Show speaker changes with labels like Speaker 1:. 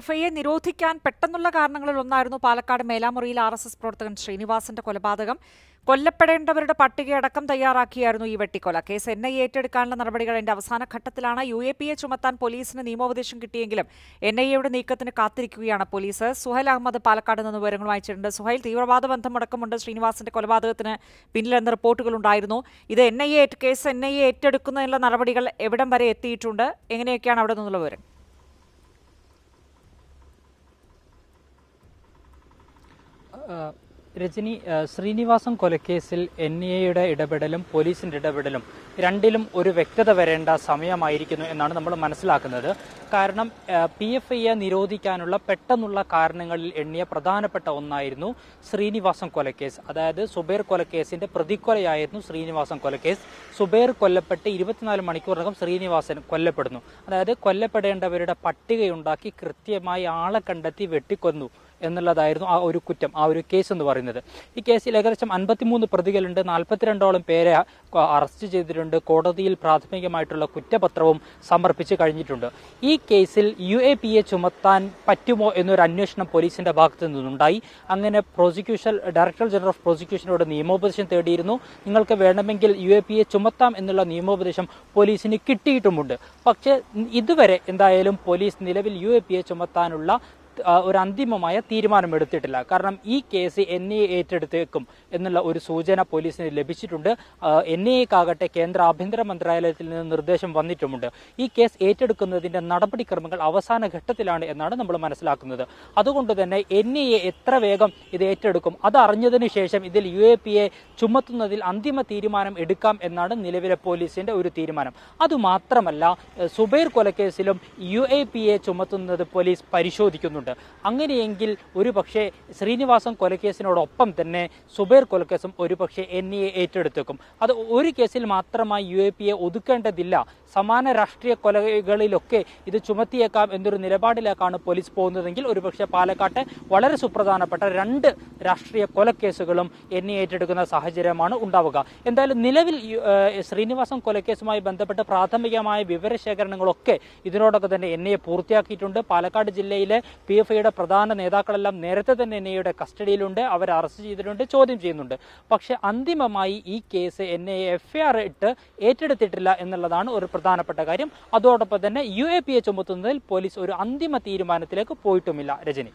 Speaker 1: F ഐയെ നിരോധിക്കാൻ പെട്ടെന്നുള്ള കാരണങ്ങളിൽ ഒന്നായിരുന്നു പാലക്കാട് മേലാമുറിയിൽ ആർ എസ് എസ് പ്രവർത്തകൻ ശ്രീനിവാസന്റെ കൊലപാതകം. കൊല്ലപ്പെടേണ്ടവരുടെ പട്ടികയടക്കം തയ്യാറാക്കിയായിരുന്നു ഈ വെട്ടിക്കൊല. കേസ് എൻ ഐ ഏറ്റെടുക്കാനുള്ള നടപടികൾ എന്റെ അവസാന ഘട്ടത്തിലാണ്. യു എ പി എ ചുമത്താൻ പോലീസിന് നിയമോപദേശം കിട്ടിയെങ്കിലും എൻ ഐ എയുടെ നീക്കത്തിന് കാത്തിരിക്കുകയാണ് പോലീസ്. സുഹൈൽ അഹമ്മദ് പാലക്കാട് നിന്ന് വിവരങ്ങൾ വായിച്ചിട്ടുണ്ട്. സുഹൈൽ തീവ്രവാദ ബന്ധമടക്കമുണ്ട്. ശ്രീനിവാസന്റെ കൊലപാതകത്തിന് പിന്നിലെന്ന റിപ്പോർട്ടുകൾ ഉണ്ടായിരുന്നു. ഇത് N I A case N I A ഏറ്റെടുക്കുന്നതിനുള്ള നടപടികൾ എവിടം വരെ എത്തിയിട്ടുണ്ട്? എങ്ങനെയൊക്കെയാണ് അവിടെ നിന്നുള്ള വിവരം
Speaker 2: ആ, രജനി ശ്രീനിവാസം കൊലക്കേസിൽ എൻ ഐ എയുടെ ഇടപെടലും പോലീസിന്റെ ഇടപെടലും രണ്ടിലും ഒരു വ്യക്തത വരേണ്ട സമയമായിരിക്കുന്നു എന്നാണ് നമ്മൾ മനസ്സിലാക്കുന്നത്. കാരണം പി എഫ് ഐയെ നിരോധിക്കാനുള്ള പെട്ടെന്നുള്ള കാരണങ്ങളിൽ എണ്ണിയ പ്രധാനപ്പെട്ട ഒന്നായിരുന്നു ശ്രീനിവാസം കൊലക്കേസ്. അതായത് സുബേർ കൊലക്കേസിന്റെ പ്രതിക്കൊലയായിരുന്നു ശ്രീനിവാസം കൊലക്കേസ്. സുബേർ കൊല്ലപ്പെട്ട് ഇരുപത്തിനാല് മണിക്കൂറിനകം ശ്രീനിവാസൻ കൊല്ലപ്പെടുന്നു. അതായത് കൊല്ലപ്പെടേണ്ടവരുടെ പട്ടികയുണ്ടാക്കി കൃത്യമായി ആളെ കണ്ടെത്തി വെട്ടിക്കൊന്നു. എന്നുള്ളതായിരുന്നു ആ ഒരു കുറ്റം ആ ഒരു കേസ് എന്ന് പറയുന്നത്. ഈ കേസിൽ ഏകദേശം അൻപത്തിമൂന്ന് പ്രതികളുണ്ട്. നാൽപ്പത്തിരണ്ടോളം പേരെ അറസ്റ്റ് ചെയ്തിട്ടുണ്ട്. കോടതിയിൽ പ്രാഥമികമായിട്ടുള്ള കുറ്റപത്രവും സമർപ്പിച്ച് കഴിഞ്ഞിട്ടുണ്ട്. ഈ കേസിൽ യു എ പി എ ചുമത്താൻ പറ്റുമോ എന്നൊരു അന്വേഷണം പോലീസിന്റെ ഭാഗത്തു നിന്നുണ്ടായി. അങ്ങനെ പ്രോസിക്യൂഷൻ ഡയറക്ടർ ജനറൽ ഓഫ് പ്രോസിക്യൂഷനോട് നിയമോപദേശം തേടിയിരുന്നു. നിങ്ങൾക്ക് വേണമെങ്കിൽ യു എ പി എ ചുമത്താം എന്നുള്ള നിയമോപദേശം പോലീസിന് കിട്ടിയിട്ടുമുണ്ട്. പക്ഷേ ഇതുവരെ എന്തായാലും പോലീസ് നിലവിൽ യു എ പി എ ചുമത്താനുള്ള ഒരു അന്തിമമായ തീരുമാനമെടുത്തിട്ടില്ല. കാരണം ഈ കേസ് എൻ ഐ ഏറ്റെടുത്തേക്കും എന്നുള്ള ഒരു സൂചന പോലീസിന് ലഭിച്ചിട്ടുണ്ട്. എൻ ഐ എക്കാകട്ടെ കേന്ദ്ര ആഭ്യന്തര മന്ത്രാലയത്തിൽ നിന്ന് നിർദ്ദേശം വന്നിട്ടുമുണ്ട്. ഈ കേസ് ഏറ്റെടുക്കുന്നതിന്റെ നടപടിക്രമങ്ങൾ അവസാന ഘട്ടത്തിലാണ് എന്നാണ് നമ്മൾ മനസ്സിലാക്കുന്നത്. അതുകൊണ്ട് തന്നെ എൻ ഐ എത്ര വേഗം ഇത് ഏറ്റെടുക്കും? അത് ശേഷം ഇതിൽ യു എ പി എ ചുമത്തുന്നതിൽ അന്തിമ തീരുമാനം എടുക്കാം എന്നാണ് നിലവിലെ പോലീസിന്റെ ഒരു തീരുമാനം. അതുമാത്രമല്ല സുബൈർ കൊലക്കേസിലും യു എ പി എ ചുമത്തുന്നത് പോലീസ് പരിശോധിക്കുന്നുണ്ട്. അങ്ങനെയെങ്കിൽ ഒരു പക്ഷേ ശ്രീനിവാസൻ കൊലക്കേസിനോടൊപ്പം തന്നെ സുബൈർ കൊലക്കേസും ഒരു പക്ഷേ എൻ ഐ എ ഏറ്റെടുത്തേക്കും. അത് ഒരു കേസിൽ മാത്രമായി യു എ പി എ ഒതുക്കേണ്ടതില്ല. സമാന രാഷ്ട്രീയ കൊലകളിലൊക്കെ ഇത് ചുമത്തിയേക്കാം എന്നൊരു നിലപാടിലേക്കാണ് പോലീസ് പോകുന്നതെങ്കിൽ ഒരുപക്ഷെ പാലക്കാട്ടെ വളരെ സുപ്രധാനപ്പെട്ട രണ്ട് രാഷ്ട്രീയ കൊലക്കേസുകളും എൻ ഐ ഏറ്റെടുക്കുന്ന സാഹചര്യമാണ് ഉണ്ടാവുക. എന്തായാലും നിലവിൽ ശ്രീനിവാസൻ കൊലക്കേസുമായി ബന്ധപ്പെട്ട് പ്രാഥമികമായ വിവരശേഖരണങ്ങളൊക്കെ ഇതിനോടൊക്കെ തന്നെ എൻ ഐ പൂർത്തിയാക്കിയിട്ടുണ്ട്. പാലക്കാട് ജില്ലയിലെ പി എഫ് ഐയുടെ പ്രധാന നേതാക്കളെല്ലാം നേരത്തെ തന്നെ എൻ ഐയുടെ കസ്റ്റഡിയിലുണ്ട്. അവർ അറസ്റ്റ് ചെയ്തിട്ടുണ്ട് ചോദ്യം ചെയ്യുന്നുണ്ട്. പക്ഷേ അന്തിമമായി ഈ case N I F I R ഇട്ട് ഏറ്റെടുത്തിട്ടില്ല എന്നുള്ളതാണ് ഒരു പ്രധാനപ്പെട്ട കാര്യം. അതോടൊപ്പം തന്നെ യു എ പി എ ചുമത്തുന്നതിൽ പോലീസ് ഒരു അന്തിമ തീരുമാനത്തിലേക്ക് പോയിട്ടുമില്ല. രജനി.